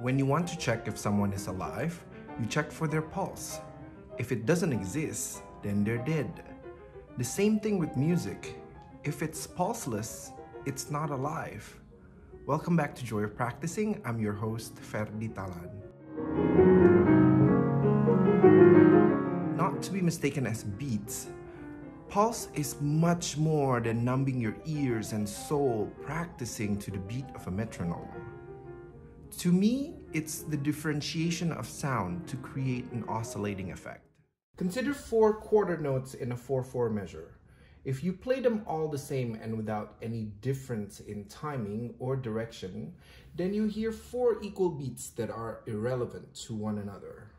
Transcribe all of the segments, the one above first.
When you want to check if someone is alive, you check for their pulse. If it doesn't exist, then they're dead. The same thing with music. If it's pulseless, it's not alive. Welcome back to Joy of Practicing. I'm your host, Ferdy Talan. Not to be mistaken as beats, pulse is much more than numbing your ears and soul practicing to the beat of a metronome. To me, it's the differentiation of sound to create an oscillating effect. Consider four quarter notes in a 4-4 measure. If you play them all the same and without any difference in timing or direction, then you hear four equal beats that are irrelevant to one another.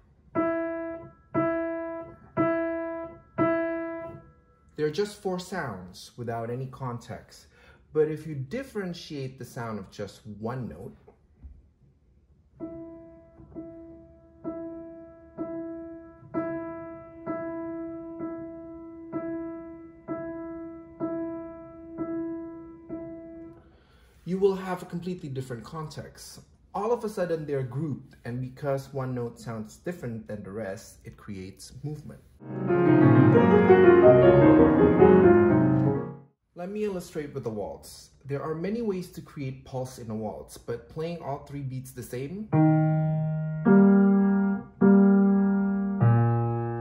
They're just four sounds without any context. But if you differentiate the sound of just one note, you will have a completely different context. All of a sudden they're grouped and because one note sounds different than the rest, it creates movement. Let me illustrate with a waltz. There are many ways to create pulse in a waltz, but playing all three beats the same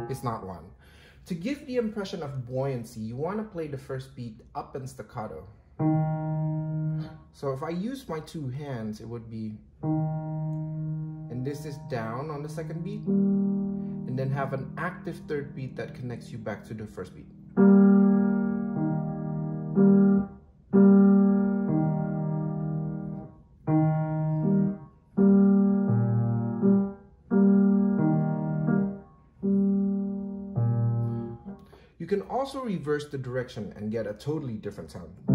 is not one. To give the impression of buoyancy, you want to play the first beat up and staccato. So if I use my two hands, it would be, and this is down on the second beat, and then have an active third beat that connects you back to the first beat. You can also reverse the direction and get a totally different sound.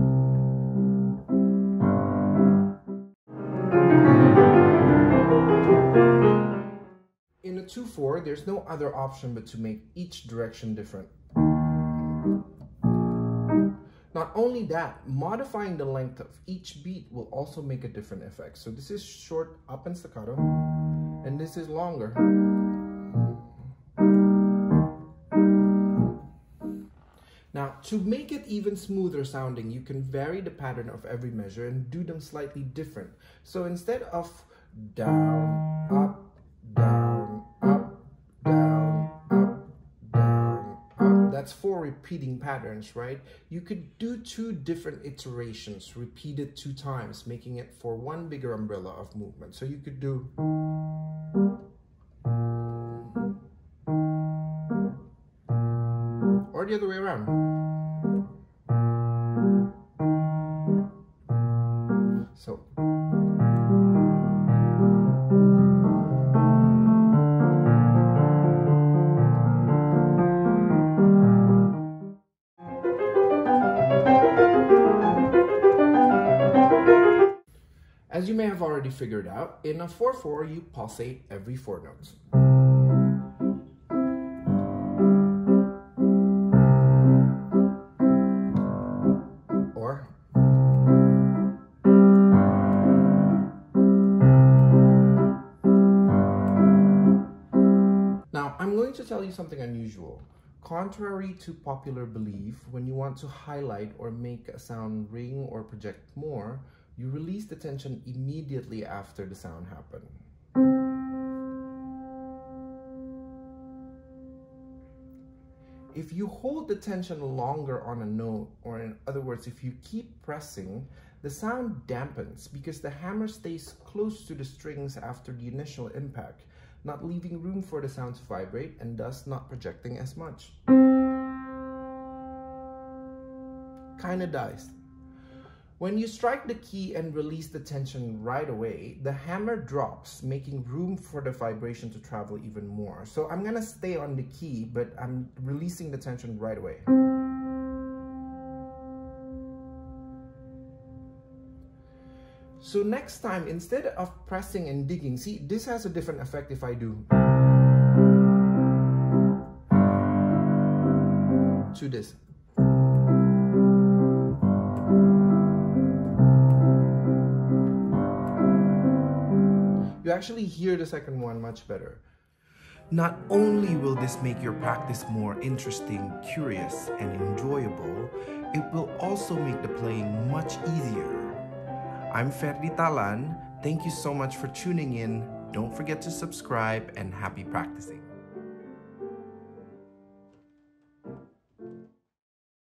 2-4, there's no other option but to make each direction different. Not only that, modifying the length of each beat will also make a different effect. So this is short up and staccato, and this is longer. Now, to make it even smoother sounding, you can vary the pattern of every measure and do them slightly different. So instead of down, up, down, that's four repeating patterns, right? You could do two different iterations, repeated two times, making it for one bigger umbrella of movement. So you could do or the other way around. Have already figured out, in a 4-4 you pulsate every four notes. Or... Now, I'm going to tell you something unusual. Contrary to popular belief, when you want to highlight or make a sound ring or project more, you release the tension immediately after the sound happened. If you hold the tension longer on a note, or in other words, if you keep pressing, the sound dampens because the hammer stays close to the strings after the initial impact, not leaving room for the sound to vibrate and thus not projecting as much. Kinda dies. When you strike the key and release the tension right away, the hammer drops, making room for the vibration to travel even more. So I'm gonna stay on the key, but I'm releasing the tension right away. So next time, instead of pressing and digging, see, this has a different effect if I do. To this. You actually hear the second one much better. Not only will this make your practice more interesting, curious, and enjoyable, it will also make the playing much easier. I'm Ferdy Talan. Thank you so much for tuning in. Don't forget to subscribe and happy practicing.